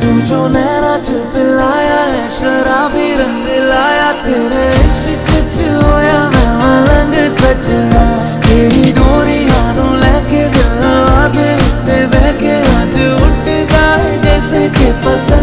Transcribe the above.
तू जो नैना च पिलाया है, शराबी रंग लाया, तेरे इश्क च होया, मैं मलंग सच तेरी डोरी हाथों लेके दिल वादे उत्ते बह के आज उठता है जैसे के पता